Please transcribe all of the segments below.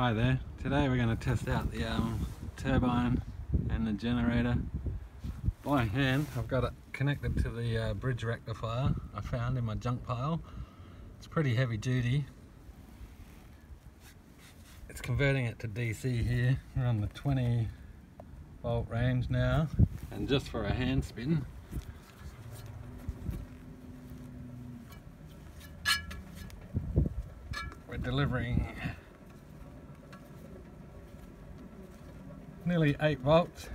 Hi there, today we're going to test out the um, turbine and the generator by hand. I've got it connected to the uh, bridge rectifier I found in my junk pile. It's pretty heavy duty. It's converting it to DC here. We're on the 20 volt range now and just for a hand spin we're delivering nearly 8 volts.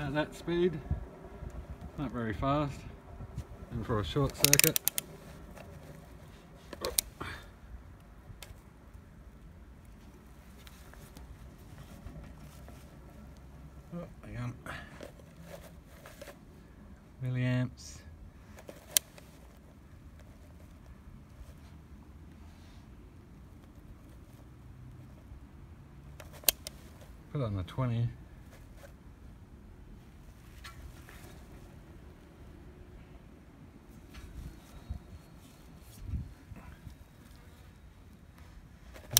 At that speed? Not very fast. And for a short circuit oh, hang on milliamps put on the 20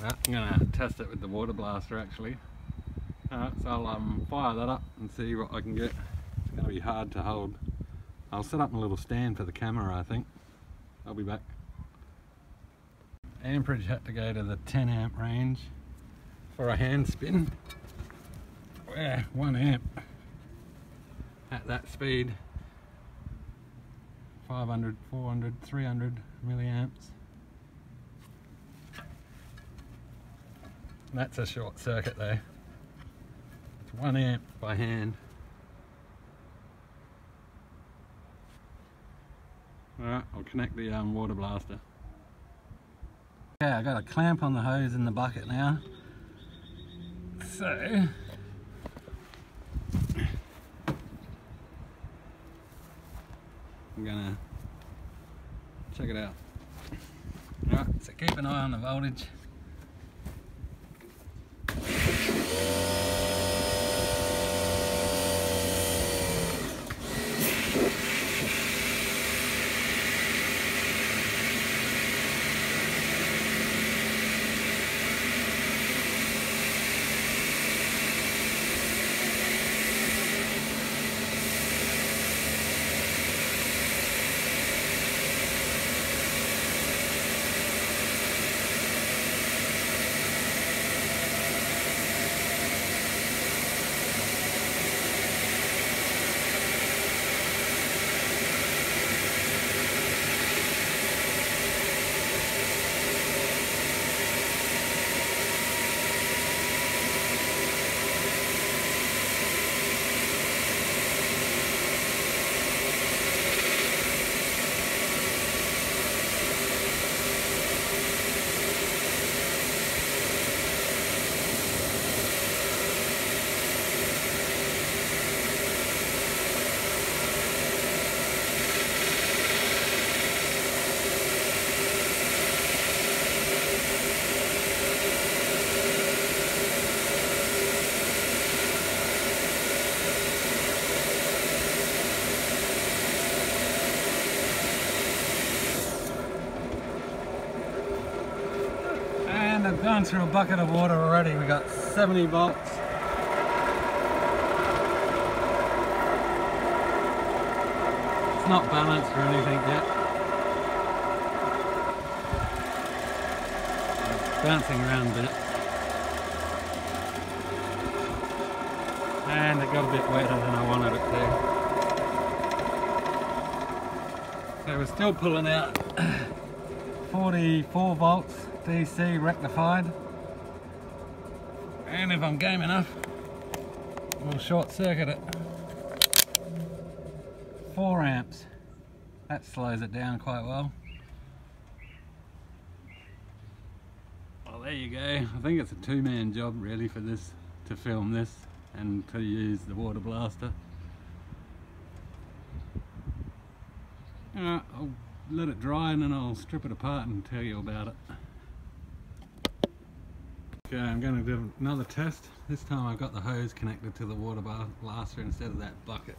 I'm gonna test it with the water blaster actually. So I'll um, fire that up and see what I can get. It's gonna be hard to hold. I'll set up a little stand for the camera I think. I'll be back. Amperage had to go to the 10 amp range for a hand spin. Where 1 amp at that speed 500, 400, 300 milliamps That's a short circuit there It's one amp by hand. Alright, I'll connect the um, water blaster. Okay, I got a clamp on the hose in the bucket now. So, I'm gonna check it out. Alright, so keep an eye on the voltage. And I've through a bucket of water already. We got 70 volts. It's not balanced or anything yet. It's bouncing around a bit. And it got a bit wetter than I wanted it to. So we're still pulling out 44 volts DC rectified. And if I'm game enough we'll short circuit it. 4 amps. That slows it down quite well. Well there you go. I think it's a two-man job really for this to film this and to use the water blaster. Uh, I'll let it dry and then I'll strip it apart and tell you about it. Okay, I'm going to do another test. This time I've got the hose connected to the water blaster instead of that bucket.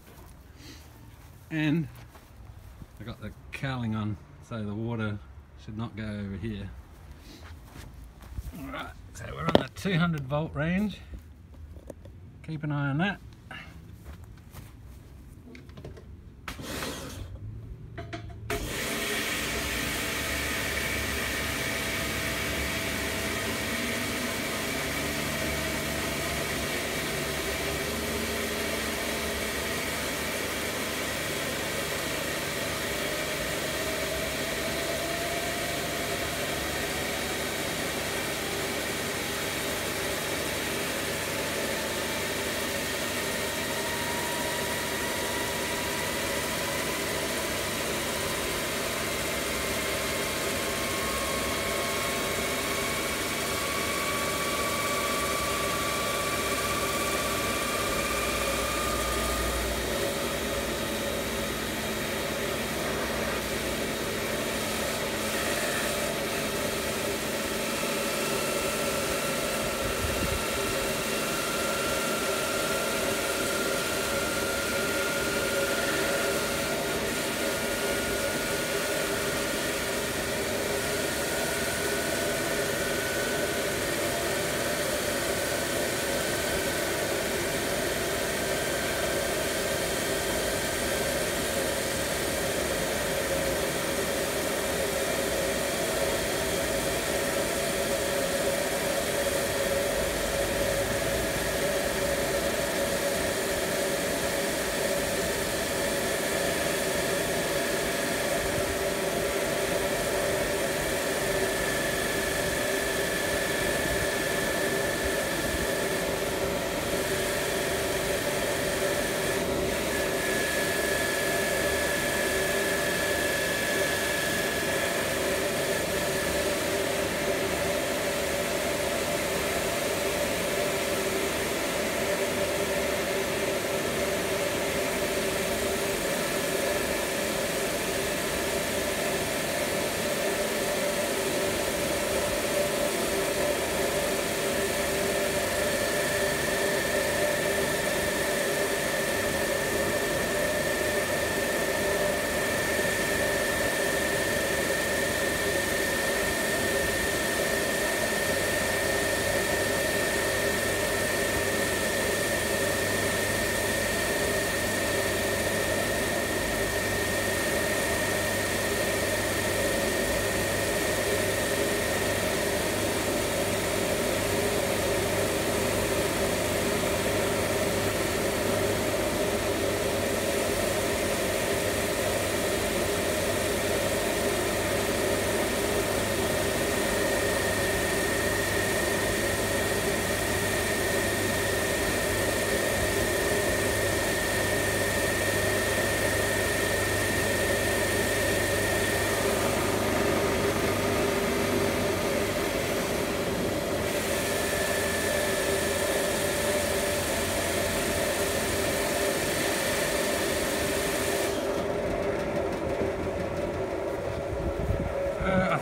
And I got the cowling on so the water should not go over here. Alright, So we're on the 200 volt range. Keep an eye on that.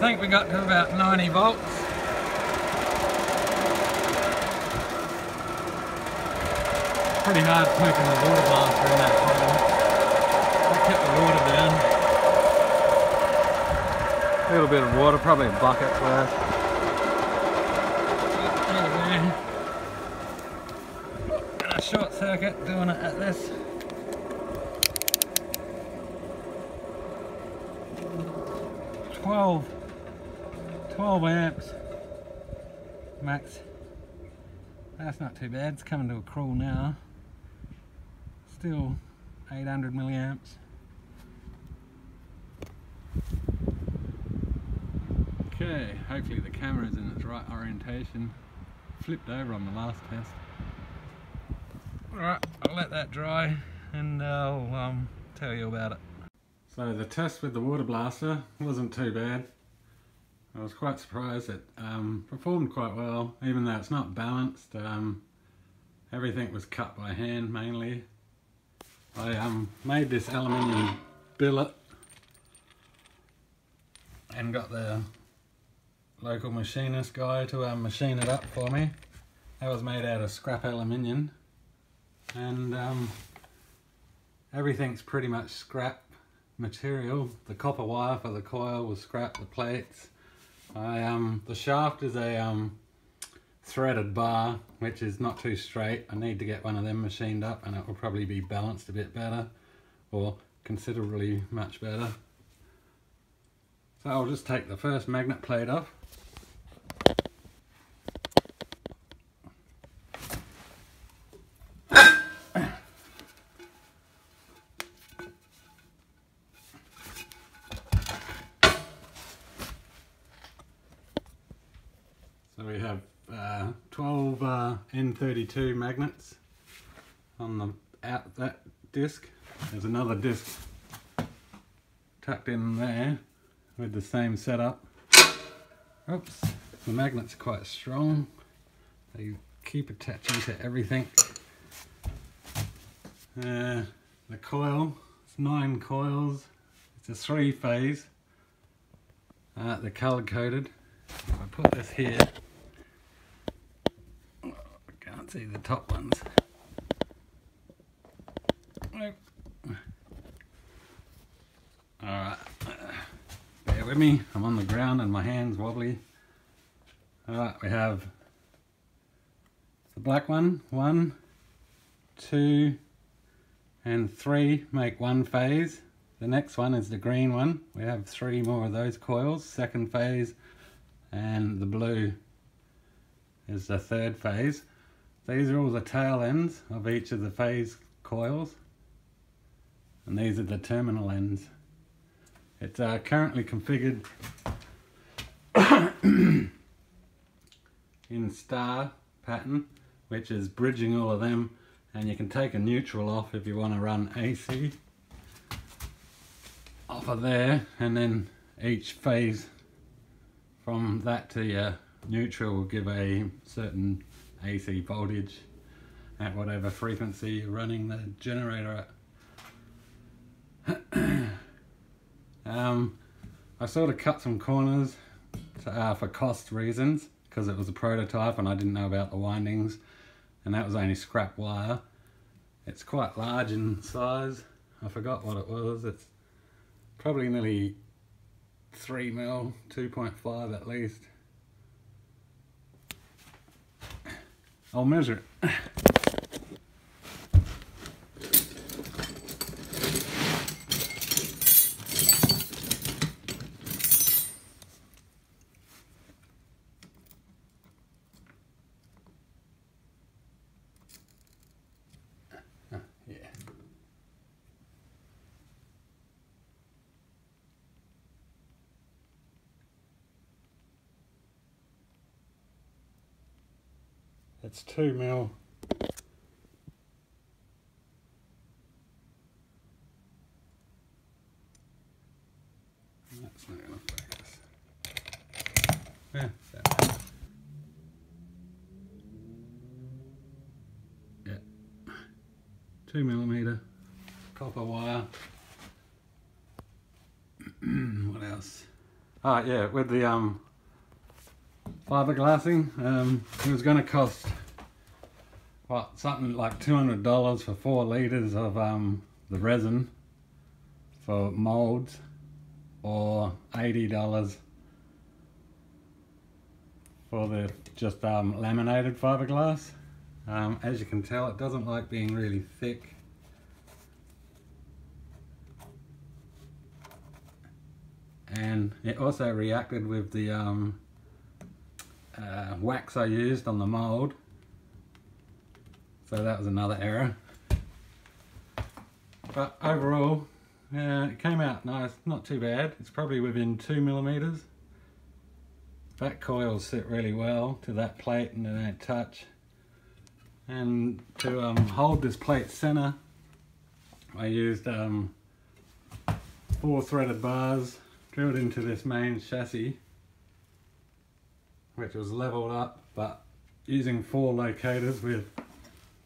Think we got to about 90 volts. Pretty hard poking the water blaster in that time. That kept the water down. A little bit of water, probably a bucket worth. And a short circuit doing it at this. Twelve 12 amps max. That's not too bad. It's coming to a crawl now. Still 800 milliamps. Okay, hopefully the camera's in its right orientation. Flipped over on the last test. Alright, I'll let that dry and I'll um, tell you about it. So the test with the water blaster wasn't too bad. I was quite surprised it um, performed quite well, even though it's not balanced. Um, everything was cut by hand mainly. I um, made this aluminium billet and got the local machinist guy to um, machine it up for me. That was made out of scrap aluminium and um, everything's pretty much scrap material. The copper wire for the coil was scrap, the plates. I um the shaft is a um threaded bar, which is not too straight. I need to get one of them machined up and it will probably be balanced a bit better or considerably much better. So I'll just take the first magnet plate off. So we have uh, 12 uh, N32 magnets on the out that disc. There's another disc tucked in there with the same setup. Oops, the magnets are quite strong. They keep attaching to everything. Uh, the coil, it's nine coils. It's a three phase. Uh, they're color coded. If I put this here, I can't see the top ones. Alright, bear with me, I'm on the ground and my hand's wobbly. Alright, we have the black one, one, two, and three make one phase. The next one is the green one. We have three more of those coils, second phase, and the blue is the third phase. These are all the tail ends of each of the phase coils, and these are the terminal ends. It's uh, currently configured in star pattern, which is bridging all of them, and you can take a neutral off if you want to run AC off of there, and then each phase from that to your neutral will give a certain AC voltage at whatever frequency running the generator at. Um, I sort of cut some corners to, uh, for cost reasons because it was a prototype and I didn't know about the windings and that was only scrap wire. It's quite large in size. I forgot what it was. It's probably nearly 3 mil, 2.5 at least. I'll measure it. It's two mil. That's not. Yeah, that. Yeah. Two millimeter copper wire. what else? Ah, yeah, with the um fiberglassing. Um, it was going to cost what something like two hundred dollars for four liters of um, the resin for molds, or eighty dollars for the just um, laminated fiberglass. Um, as you can tell, it doesn't like being really thick. And it also reacted with the um, uh, wax I used on the mold. So that was another error. But overall, uh, it came out nice, not too bad. It's probably within two millimeters. That coils sit really well to that plate and they don't touch. And to um, hold this plate center, I used um, four threaded bars drilled into this main chassis which was leveled up but using four locators with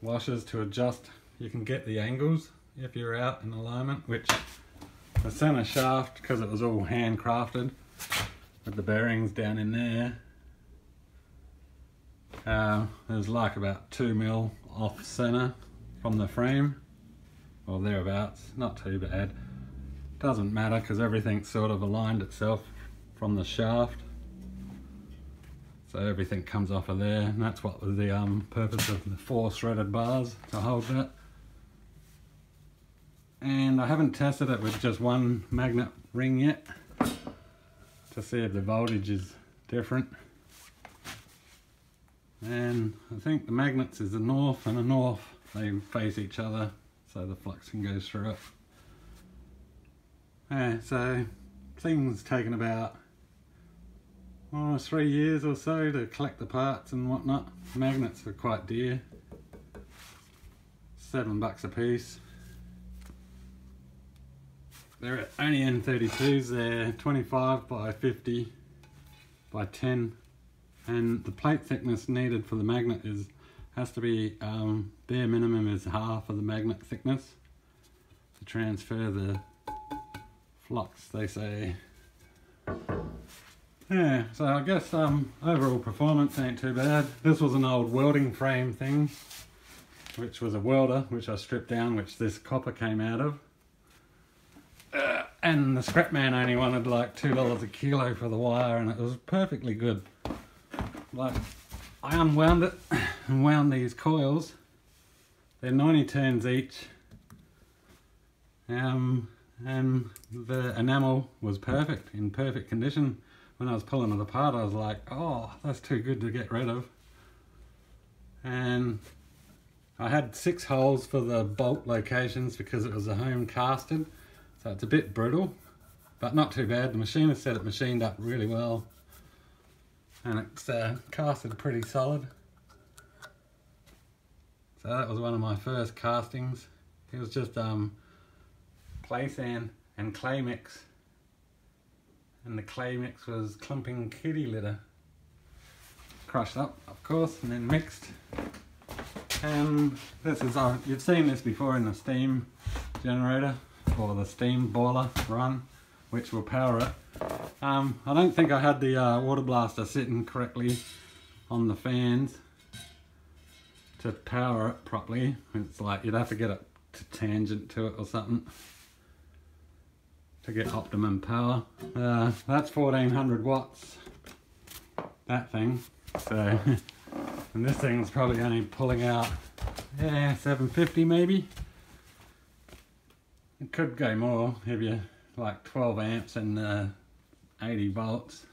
washers to adjust you can get the angles if you're out in alignment which the center shaft because it was all handcrafted with the bearings down in there uh, there's like about two mil off center from the frame or thereabouts not too bad. Doesn't matter because everything sort of aligned itself from the shaft So everything comes off of there and that's what was the um, purpose of the four threaded bars to hold that. And I haven't tested it with just one magnet ring yet to see if the voltage is different. And I think the magnets is a north and a north. They face each other so the fluxing goes through it. Yeah, so things taken about oh, three years or so to collect the parts and whatnot. Magnets are quite dear. Seven bucks a piece. They're only N32s, they're 25 by 50 by 10 and the plate thickness needed for the magnet is has to be um, bare minimum is half of the magnet thickness to transfer the flux they say yeah so I guess um, overall performance ain't too bad. This was an old welding frame thing which was a welder which I stripped down which this copper came out of. Uh, and the scrap man only wanted like two dollars a kilo for the wire and it was perfectly good. Like I unwound it and wound these coils. They're 90 turns each. Um, and the enamel was perfect in perfect condition when I was pulling it apart I was like oh that's too good to get rid of and I had six holes for the bolt locations because it was a home casted so it's a bit brittle but not too bad the machinist said it machined up really well and it's uh, casted pretty solid. So that was one of my first castings. It was just um, clay sand and clay mix. And the clay mix was clumping kitty litter. Crushed up, of course, and then mixed. And this is, uh, you've seen this before in the steam generator or the steam boiler run, which will power it. Um, I don't think I had the uh, water blaster sitting correctly on the fans to power it properly. It's like you'd have to get it to tangent to it or something to get optimum power. Uh, that's 1400 watts, that thing. So, and this thing's probably only pulling out, yeah, 750 maybe. It could go more if you like 12 amps and uh, 80 volts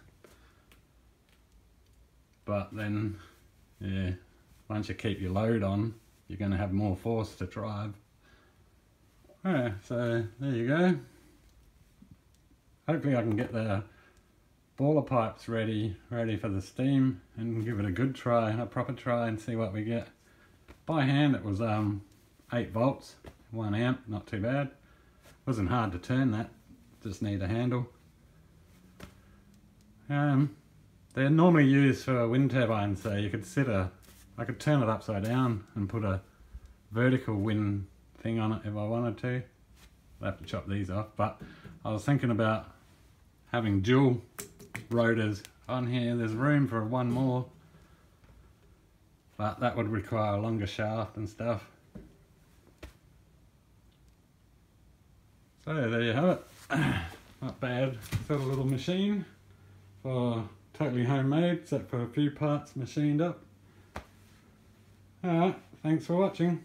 but then yeah once you keep your load on you're going to have more force to drive Alright, so there you go hopefully I can get the boiler pipes ready ready for the steam and give it a good try a proper try and see what we get. By hand it was um 8 volts 1 amp not too bad. Wasn't hard to turn that just need a handle. Um, they're normally used for a wind turbines, so you could sit a, I could turn it upside down and put a vertical wind thing on it if I wanted to. I'll have to chop these off, but I was thinking about having dual rotors on here. There's room for one more, but that would require a longer shaft and stuff. So there you have it. Not bad. Got a little machine for totally homemade except for a few parts machined up. Alright, thanks for watching.